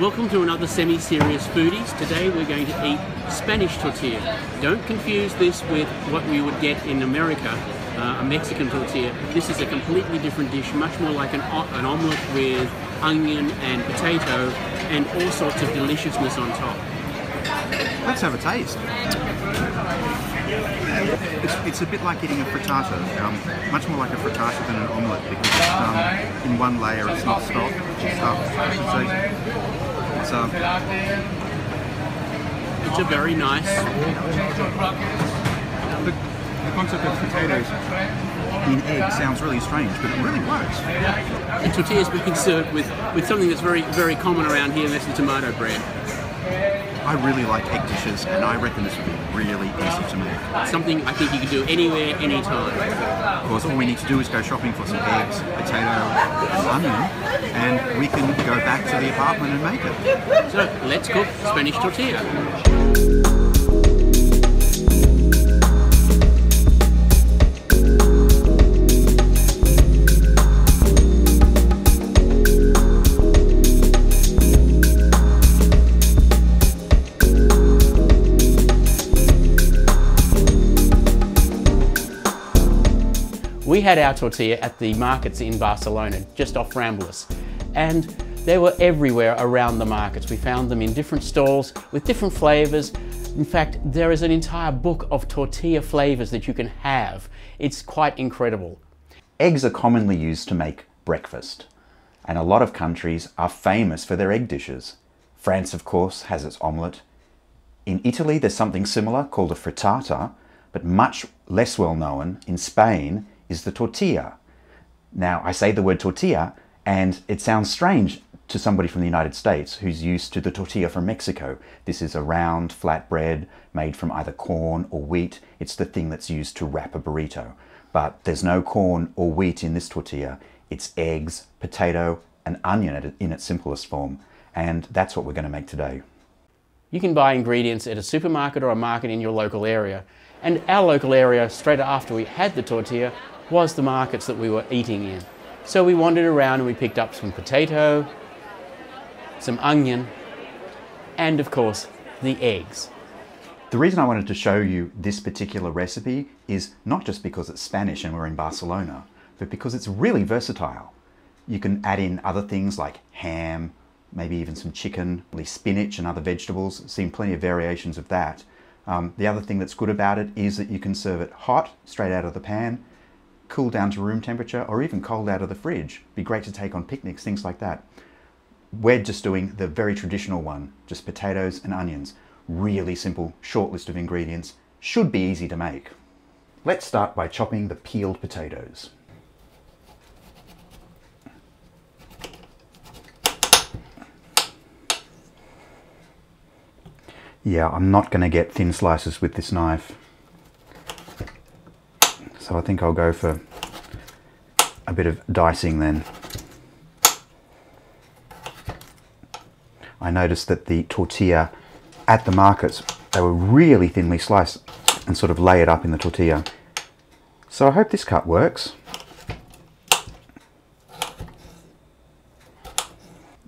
Welcome to another semi-serious foodies. Today we're going to eat Spanish tortilla. Don't confuse this with what we would get in America, uh, a Mexican tortilla. This is a completely different dish, much more like an, an omelette with onion and potato and all sorts of deliciousness on top. Let's have a taste. It's, it's a bit like eating a frittata, um, much more like a frittata than an omelette because it's um, in one layer, it's not stuffed, I say. It's, It's a very nice, the, the concept of potatoes in egg sounds really strange, but it really works. and tortilla is being served with, with something that's very very common around here, and that's the tomato bread. I really like egg dishes, and I reckon this would be really easy to make. Something I think you can do anywhere, anytime. Of course, all we need to do is go shopping for some eggs, potato, and onion, and we can go back to the apartment and make it. So let's cook Spanish tortilla. Had our tortilla at the markets in Barcelona, just off Ramblas, and they were everywhere around the markets. We found them in different stalls with different flavors. In fact, there is an entire book of tortilla flavors that you can have. It's quite incredible. Eggs are commonly used to make breakfast, and a lot of countries are famous for their egg dishes. France, of course, has its omelette. In Italy, there's something similar called a frittata, but much less well known in Spain is the tortilla. Now, I say the word tortilla, and it sounds strange to somebody from the United States who's used to the tortilla from Mexico. This is a round, flat bread made from either corn or wheat. It's the thing that's used to wrap a burrito. But there's no corn or wheat in this tortilla. It's eggs, potato, and onion in its simplest form. And that's what we're going to make today. You can buy ingredients at a supermarket or a market in your local area. And our local area, straight after we had the tortilla, was the markets that we were eating in. So we wandered around and we picked up some potato, some onion, and of course, the eggs. The reason I wanted to show you this particular recipe is not just because it's Spanish and we're in Barcelona, but because it's really versatile. You can add in other things like ham, maybe even some chicken, spinach and other vegetables. Seen plenty of variations of that. Um, the other thing that's good about it is that you can serve it hot, straight out of the pan, cool down to room temperature, or even cold out of the fridge. Be great to take on picnics, things like that. We're just doing the very traditional one, just potatoes and onions. Really simple, short list of ingredients. Should be easy to make. Let's start by chopping the peeled potatoes. Yeah, I'm not going to get thin slices with this knife. So I think I'll go for a bit of dicing then. I noticed that the tortilla at the markets, they were really thinly sliced and sort of layered up in the tortilla. So I hope this cut works.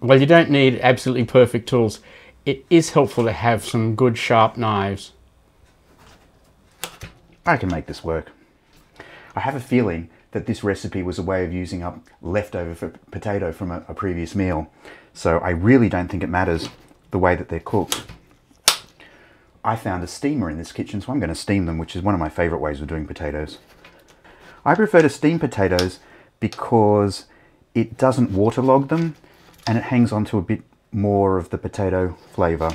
Well, you don't need absolutely perfect tools. It is helpful to have some good sharp knives. I can make this work. I have a feeling that this recipe was a way of using up leftover potato from a, a previous meal. So I really don't think it matters the way that they're cooked. I found a steamer in this kitchen, so I'm going to steam them, which is one of my favorite ways of doing potatoes. I prefer to steam potatoes because it doesn't waterlog them and it hangs on to a bit more of the potato flavor.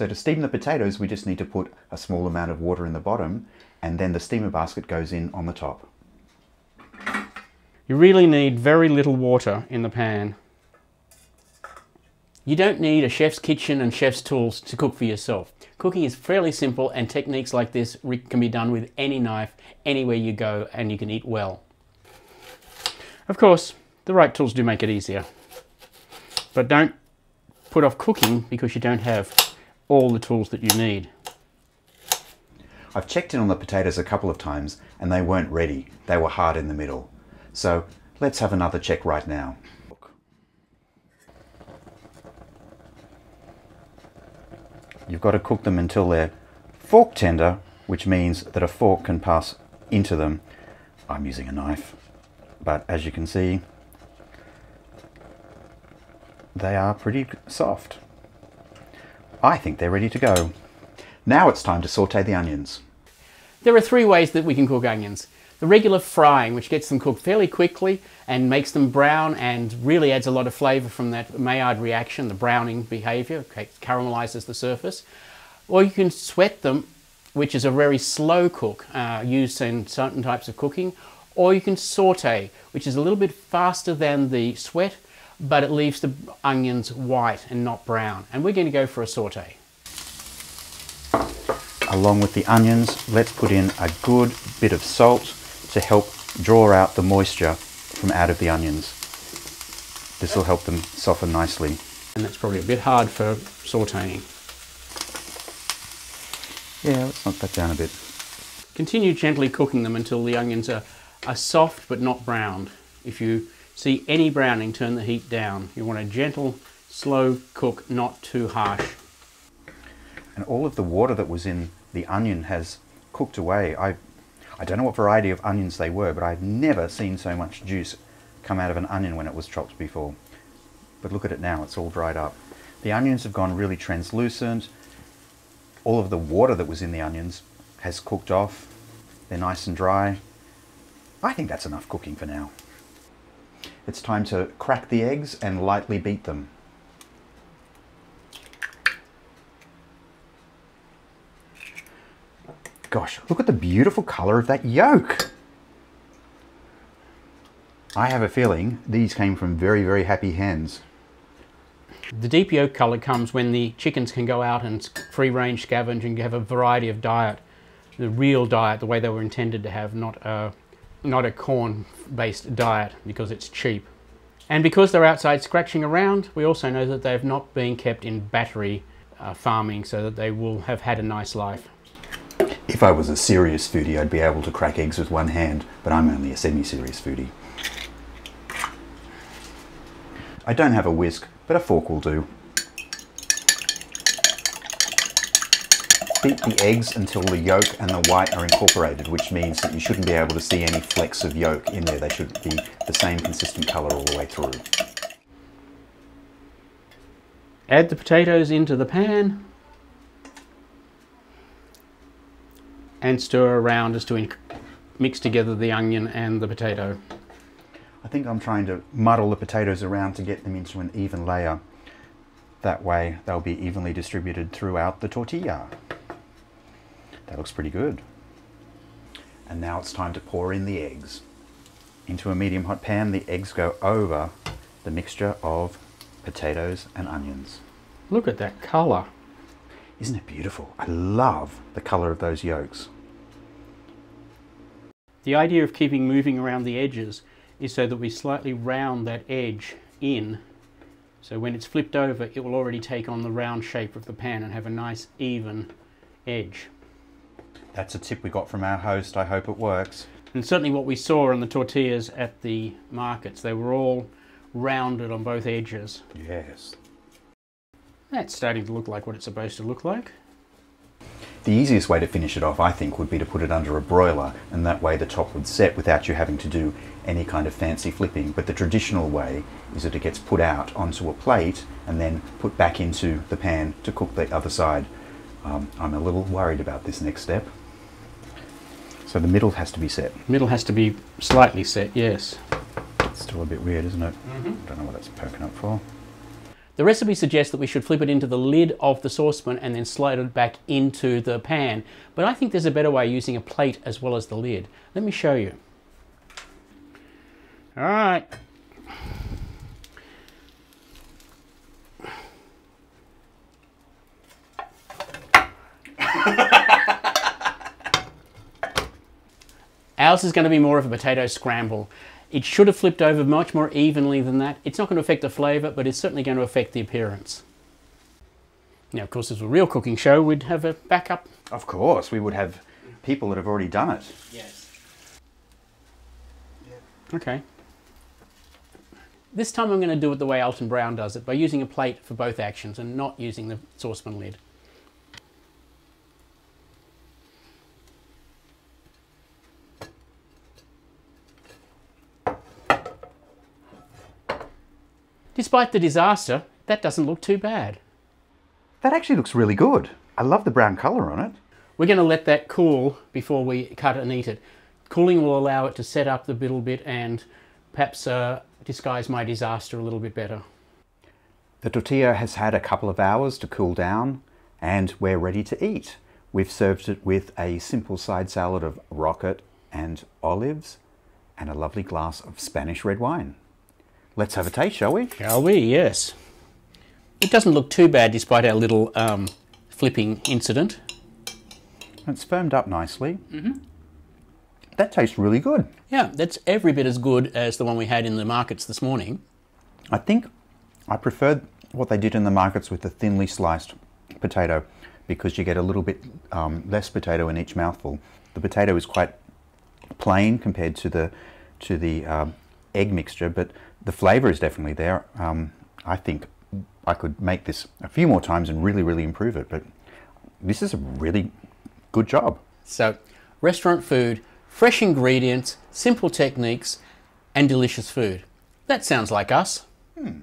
So to steam the potatoes, we just need to put a small amount of water in the bottom and then the steamer basket goes in on the top. You really need very little water in the pan. You don't need a chef's kitchen and chef's tools to cook for yourself. Cooking is fairly simple and techniques like this can be done with any knife, anywhere you go, and you can eat well. Of course, the right tools do make it easier. But don't put off cooking because you don't have all the tools that you need. I've checked in on the potatoes a couple of times and they weren't ready. They were hard in the middle. So let's have another check right now. You've got to cook them until they're fork tender, which means that a fork can pass into them. I'm using a knife, but as you can see, they are pretty soft. I think they're ready to go. Now it's time to saute the onions. There are three ways that we can cook onions. The regular frying, which gets them cooked fairly quickly and makes them brown and really adds a lot of flavour from that Maillard reaction, the browning behaviour, caramelizes the surface. Or you can sweat them, which is a very slow cook uh, used in certain types of cooking. Or you can saute, which is a little bit faster than the sweat, but it leaves the onions white and not brown. And we're going to go for a saute. Along with the onions, let's put in a good bit of salt to help draw out the moisture from out of the onions. This will help them soften nicely. And that's probably a bit hard for sauteing. Yeah, let's knock that down a bit. Continue gently cooking them until the onions are, are soft but not browned. If you see any browning, turn the heat down. You want a gentle, slow cook, not too harsh. And all of the water that was in the onion has cooked away. I I don't know what variety of onions they were, but I've never seen so much juice come out of an onion when it was chopped before. But look at it now, it's all dried up. The onions have gone really translucent. All of the water that was in the onions has cooked off. They're nice and dry. I think that's enough cooking for now. It's time to crack the eggs and lightly beat them. Gosh, look at the beautiful color of that yolk. I have a feeling these came from very, very happy hens. The deep yolk colour comes when the chickens can go out and free range scavenge and have a variety of diet. The real diet, the way they were intended to have, not a, not a corn based diet because it's cheap. And because they're outside scratching around, we also know that they've not been kept in battery uh, farming so that they will have had a nice life. If I was a serious foodie, I'd be able to crack eggs with one hand, but I'm only a semi-serious foodie. I don't have a whisk, but a fork will do. Beat the eggs until the yolk and the white are incorporated, which means that you shouldn't be able to see any flecks of yolk in there. They should be the same consistent colour all the way through. Add the potatoes into the pan and stir around just to mix together the onion and the potato. I think I'm trying to muddle the potatoes around to get them into an even layer. That way they'll be evenly distributed throughout the tortilla. That looks pretty good. And now it's time to pour in the eggs. Into a medium hot pan, the eggs go over the mixture of potatoes and onions. Look at that colour. Isn't it beautiful? I love the colour of those yolks. The idea of keeping moving around the edges is so that we slightly round that edge in. So when it's flipped over, it will already take on the round shape of the pan and have a nice even edge. That's a tip we got from our host. I hope it works. And certainly what we saw on the tortillas at the markets, they were all rounded on both edges. Yes. That's starting to look like what it's supposed to look like. The easiest way to finish it off, I think, would be to put it under a broiler, and that way the top would set without you having to do any kind of fancy flipping. But the traditional way is that it gets put out onto a plate and then put back into the pan to cook the other side. Um, I'm a little worried about this next step. So the middle has to be set. Middle has to be slightly set, yes. It's still a bit weird, isn't it? Mm -hmm. Don't know what that's poking up for. The recipe suggests that we should flip it into the lid of the saucepan and then slide it back into the pan. But I think there's a better way using a plate as well as the lid. Let me show you. All right. Ours is going to be more of a potato scramble. It should have flipped over much more evenly than that. It's not going to affect the flavour, but it's certainly going to affect the appearance. Now, of course, as a real cooking show, we'd have a backup. Of course, we would have people that have already done it. Yes. Okay. This time I'm going to do it the way Alton Brown does it, by using a plate for both actions and not using the saucepan lid. Despite the disaster, that doesn't look too bad. That actually looks really good. I love the brown colour on it. We're going to let that cool before we cut and eat it. Cooling will allow it to set up the little bit and perhaps uh, disguise my disaster a little bit better. The tortilla has had a couple of hours to cool down and we're ready to eat. We've served it with a simple side salad of rocket and olives and a lovely glass of Spanish red wine. Let's have a taste, shall we? Shall we? Yes. It doesn't look too bad despite our little um, flipping incident. It's firmed up nicely. Mm-hmm. That tastes really good. Yeah, that's every bit as good as the one we had in the markets this morning. I think I preferred what they did in the markets with the thinly sliced potato because you get a little bit um, less potato in each mouthful. The potato is quite plain compared to the to the um, egg mixture, but the flavour is definitely there. Um, I think I could make this a few more times and really, really improve it. But this is a really good job. So, restaurant food, fresh ingredients, simple techniques, and delicious food. That sounds like us. Hmm.